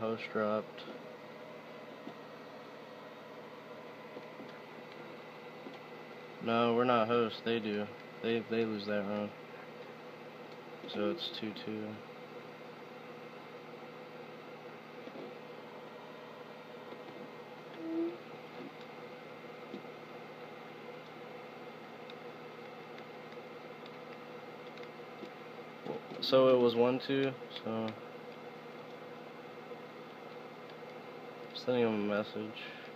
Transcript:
Host dropped. No, we're not host. They do. They they lose that round. So it's two two. So it was one two. So sending him a message.